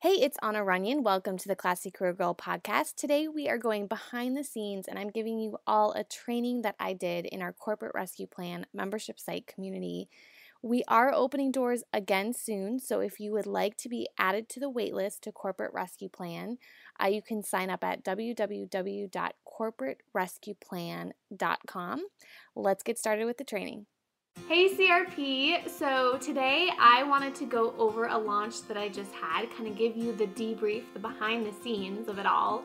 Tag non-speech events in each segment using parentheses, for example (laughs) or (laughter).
Hey, it's Anna Runyan. Welcome to the Classy Career Girl podcast. Today we are going behind the scenes and I'm giving you all a training that I did in our Corporate Rescue Plan membership site community. We are opening doors again soon, so if you would like to be added to the waitlist to Corporate Rescue Plan, uh, you can sign up at www.corporaterescueplan.com. Let's get started with the training. Hey CRP! So today I wanted to go over a launch that I just had, kind of give you the debrief, the behind the scenes of it all.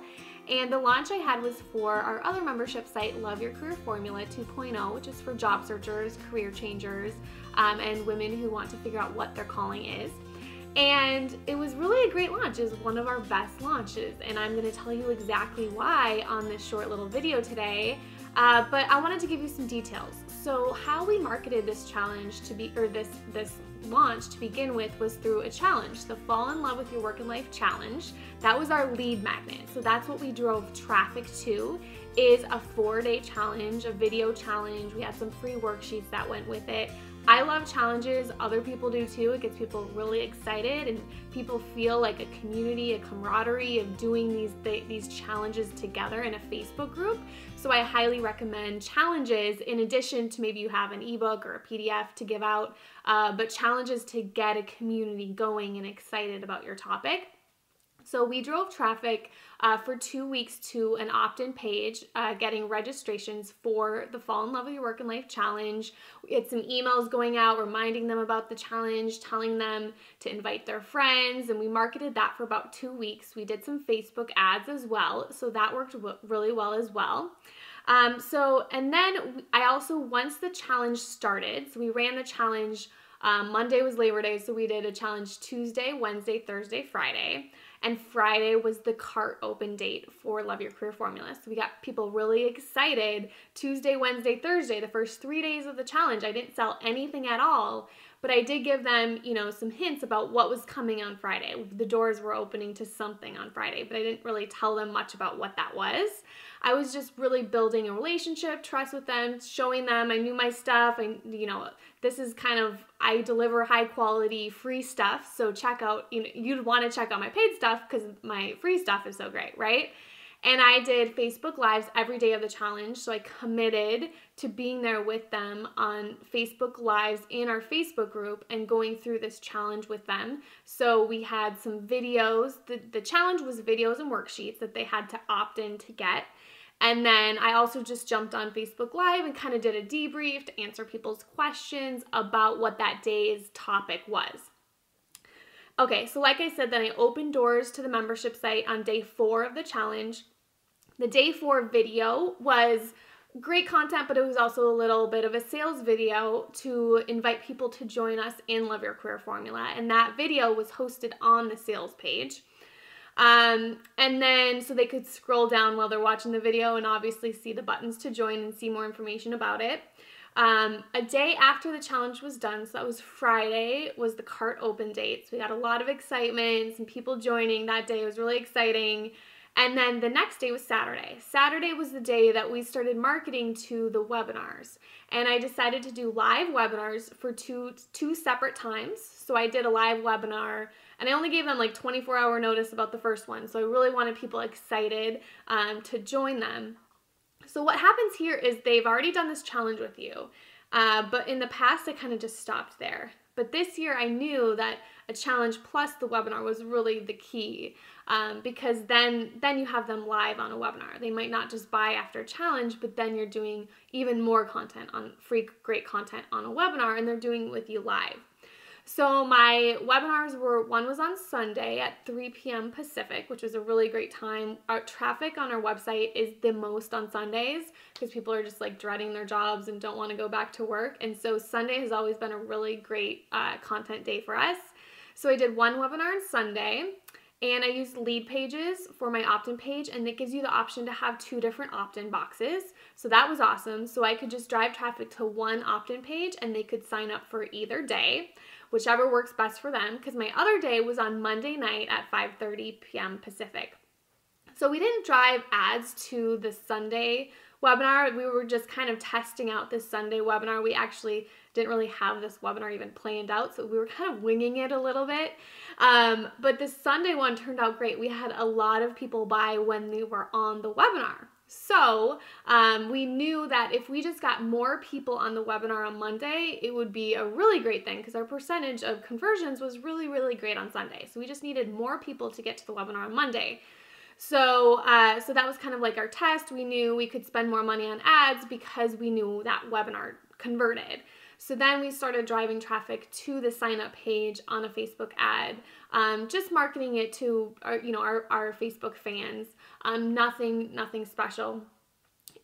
And the launch I had was for our other membership site, Love Your Career Formula 2.0, which is for job searchers, career changers, um, and women who want to figure out what their calling is. And it was really a great launch. It was one of our best launches. And I'm going to tell you exactly why on this short little video today. Uh, but I wanted to give you some details. So how we marketed this challenge to be, or this, this launch to begin with was through a challenge, the Fall in Love with Your Work and Life Challenge. That was our lead magnet. So that's what we drove traffic to is a four day challenge, a video challenge. We had some free worksheets that went with it. I love challenges, other people do too. It gets people really excited and people feel like a community, a camaraderie of doing these these challenges together in a Facebook group. So I highly recommend challenges in addition to maybe you have an ebook or a PDF to give out, uh, but challenges to get a community going and excited about your topic. So we drove traffic uh, for two weeks to an opt-in page, uh, getting registrations for the Fall in Love with Your Work and Life Challenge. We had some emails going out reminding them about the challenge, telling them to invite their friends, and we marketed that for about two weeks. We did some Facebook ads as well, so that worked really well as well. Um, so, and then I also, once the challenge started, so we ran the challenge um, Monday was Labor Day, so we did a challenge Tuesday, Wednesday, Thursday, Friday and Friday was the cart open date for Love Your Career Formula. So we got people really excited. Tuesday, Wednesday, Thursday, the first three days of the challenge, I didn't sell anything at all, but I did give them, you know, some hints about what was coming on Friday. The doors were opening to something on Friday, but I didn't really tell them much about what that was. I was just really building a relationship, trust with them, showing them I knew my stuff. I, you know, this is kind of I deliver high quality free stuff. So check out, you know, you'd want to check out my paid stuff because my free stuff is so great, right? And I did Facebook Lives every day of the challenge. So I committed to being there with them on Facebook Lives in our Facebook group and going through this challenge with them. So we had some videos. The, the challenge was videos and worksheets that they had to opt in to get. And then I also just jumped on Facebook Live and kind of did a debrief to answer people's questions about what that day's topic was. Okay, so like I said, then I opened doors to the membership site on day four of the challenge. The day four video was great content, but it was also a little bit of a sales video to invite people to join us in Love Your Career Formula. And that video was hosted on the sales page. Um, and then so they could scroll down while they're watching the video and obviously see the buttons to join and see more information about it. Um, a day after the challenge was done, so that was Friday, was the cart open date. So we got a lot of excitement, some people joining that day. It was really exciting. And then the next day was Saturday. Saturday was the day that we started marketing to the webinars. And I decided to do live webinars for two two separate times. So I did a live webinar and I only gave them like 24 hour notice about the first one. So I really wanted people excited um, to join them. So what happens here is they've already done this challenge with you. Uh, but in the past, I kind of just stopped there. But this year, I knew that a challenge plus the webinar was really the key um, because then then you have them live on a webinar. They might not just buy after a challenge, but then you're doing even more content on free great content on a webinar, and they're doing it with you live. So my webinars were one was on Sunday at 3 p.m. Pacific, which was a really great time. Our traffic on our website is the most on Sundays because people are just like dreading their jobs and don't want to go back to work. And so Sunday has always been a really great uh, content day for us. So I did one webinar on Sunday and I used Leadpages for my opt-in page and it gives you the option to have two different opt-in boxes. So that was awesome. So I could just drive traffic to one opt-in page and they could sign up for either day whichever works best for them because my other day was on Monday night at 5:30 p.m. Pacific. So we didn't drive ads to the Sunday webinar. We were just kind of testing out this Sunday webinar. We actually didn't really have this webinar even planned out, so we were kind of winging it a little bit. Um, but the Sunday one turned out great. We had a lot of people buy when they were on the webinar. So um, we knew that if we just got more people on the webinar on Monday, it would be a really great thing because our percentage of conversions was really, really great on Sunday. So we just needed more people to get to the webinar on Monday. So, uh, so that was kind of like our test. We knew we could spend more money on ads because we knew that webinar converted. So then we started driving traffic to the sign up page on a Facebook ad, um, just marketing it to our, you know, our, our Facebook fans. Um, nothing, nothing special.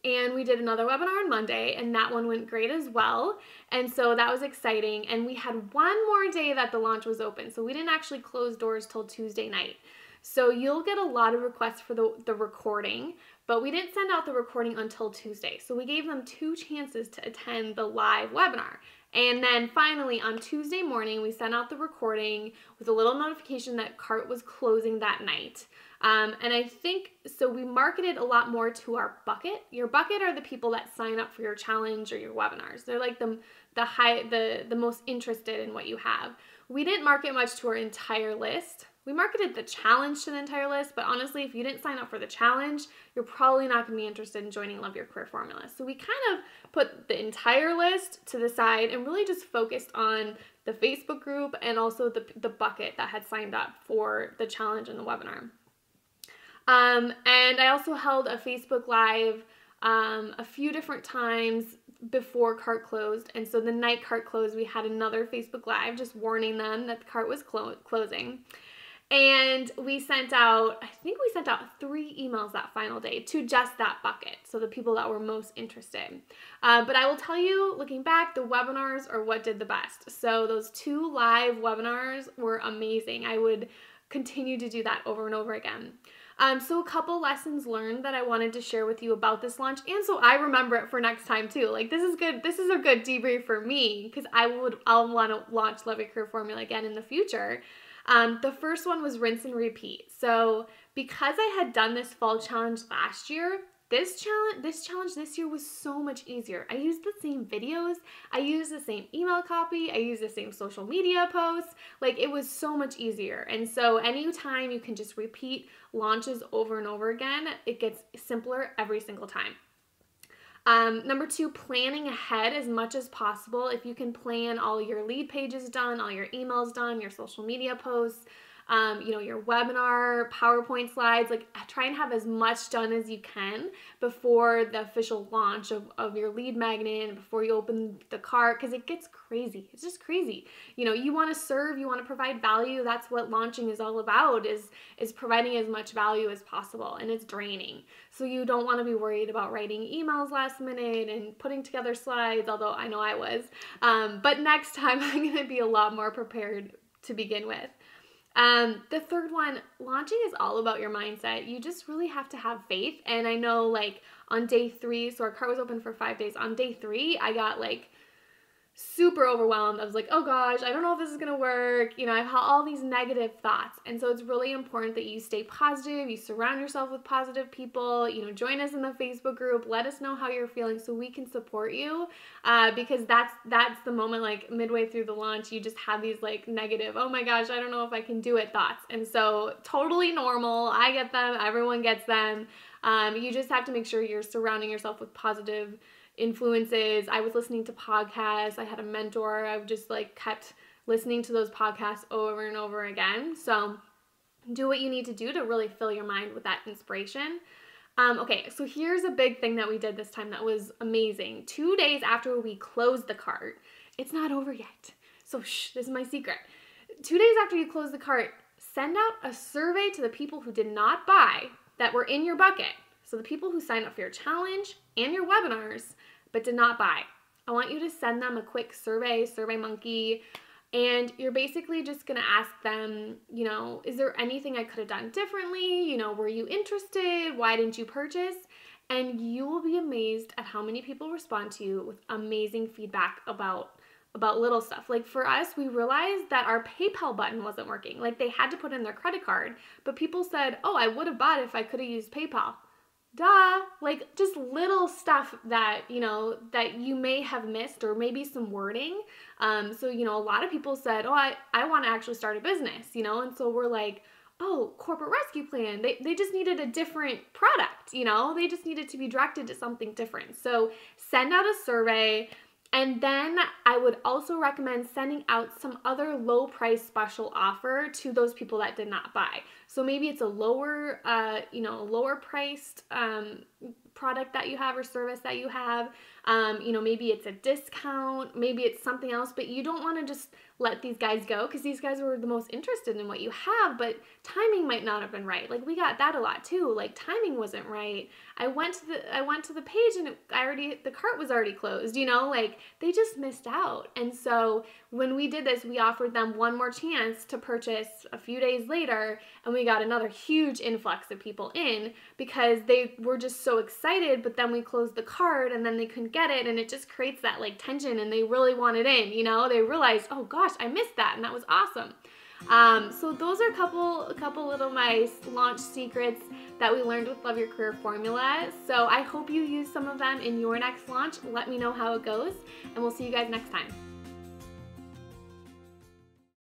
And we did another webinar on Monday, and that one went great as well. And so that was exciting. And we had one more day that the launch was open. So we didn't actually close doors till Tuesday night. So you'll get a lot of requests for the, the recording, but we didn't send out the recording until Tuesday. So we gave them two chances to attend the live webinar. And then finally on Tuesday morning, we sent out the recording with a little notification that cart was closing that night. Um, and I think so. We marketed a lot more to our bucket. Your bucket are the people that sign up for your challenge or your webinars. They're like the the high the the most interested in what you have. We didn't market much to our entire list. We marketed the challenge to the entire list, but honestly, if you didn't sign up for the challenge, you're probably not going to be interested in joining Love Your Career Formula. So we kind of put the entire list to the side and really just focused on the Facebook group and also the, the bucket that had signed up for the challenge and the webinar. Um, and I also held a Facebook Live um, a few different times before cart closed. And so the night cart closed, we had another Facebook Live just warning them that the cart was clo- closing. And we sent out, I think we sent out three emails that final day to just that bucket. So the people that were most interested. Uh, but I will tell you, looking back, the webinars are what did the best. So those two live webinars were amazing. I would continue to do that over and over again. Um, so a couple lessons learned that I wanted to share with you about this launch, and so I remember it for next time too. Like this is good. This is a good debrief for me because I would I'll want to launch Love Your Career Formula again in the future. Um, the first one was rinse and repeat. So because I had done this fall challenge last year, this challenge this challenge this year was so much easier. I used the same videos, I used the same email copy, I used the same social media posts. Like it was so much easier. And so anytime you can just repeat launches over and over again, it gets simpler every single time. Um, number two, planning ahead as much as possible. If you can plan all your lead pages done, all your emails done, your social media posts, um, you know, your webinar, PowerPoint slides, like try and have as much done as you can before the official launch of, of your lead magnet before you open the cart because it gets crazy. It's just crazy. You know, you want to serve, you want to provide value. That's what launching is all about is is providing as much value as possible and it's draining. So you don't want to be worried about writing emails last minute and putting together slides, although I know I was. Um, but next time (laughs) I'm going to be a lot more prepared to begin with. Um, the third one, launching is all about your mindset. You just really have to have faith. And I know, like, on day three, so our cart was open for five days. On day three, I got like super overwhelmed. I was like, oh gosh, I don't know if this is gonna work. You know, I've had all these negative thoughts. And so it's really important that you stay positive, you surround yourself with positive people, you know, join us in the Facebook group, let us know how you're feeling so we can support you. Uh, because that's that's the moment like midway through the launch, you just have these like negative, oh my gosh, I don't know if I can do it thoughts. And so totally normal. I get them, everyone gets them. Um, you just have to make sure you're surrounding yourself with positive influences. I was listening to podcasts. I had a mentor. I've just like kept listening to those podcasts over and over again. So do what you need to do to really fill your mind with that inspiration. Um, okay, so here's a big thing that we did this time that was amazing. Two days after we closed the cart, it's not over yet. So shh, this is my secret. Two days after you close the cart, send out a survey to the people who did not buy that were in your bucket. So the people who signed up for your challenge and your webinars but did not buy. I want you to send them a quick survey, Survey Monkey, and you're basically just going to ask them, you know, is there anything I could have done differently? You know, were you interested? Why didn't you purchase? And you will be amazed at how many people respond to you with amazing feedback about about little stuff. Like for us, we realized that our PayPal button wasn't working. Like they had to put in their credit card, but people said, "Oh, I would have bought if I could have used PayPal." Like just little stuff that you know that you may have missed or maybe some wording. Um, so you know a lot of people said oh i, I want to actually start a business you know? And so we're like oh corporate rescue plan. They, they just needed a different product you know? They just needed to be directed to something different. So send out a survey and then I would also recommend sending out some other low price special offer to those people that did not buy. So maybe it's a lower, uh, you know, lower priced um, product that you have or service that you have. Um, you know, maybe it's a discount, maybe it's something else, but you don't want to just let these guys go because these guys were the most interested in what you have, but timing might not have been right. Like we got that a lot too. Like timing wasn't right. I went to the I went to the page and it, I already the cart was already closed. You know, like they just missed out. And so when we did this, we offered them one more chance to purchase a few days later, and we got another huge influx of people in because they were just so excited. But then we closed the cart and then they couldn't get it, and it just creates that like tension, and they really want it in. You know, they realized, oh gosh gosh, I missed that, and that was awesome. Um, so those are a couple, a couple little my launch secrets that we learned with Love Your Career Formula. So I hope you use some of them in your next launch. Let me know how it goes, and we'll see you guys next time.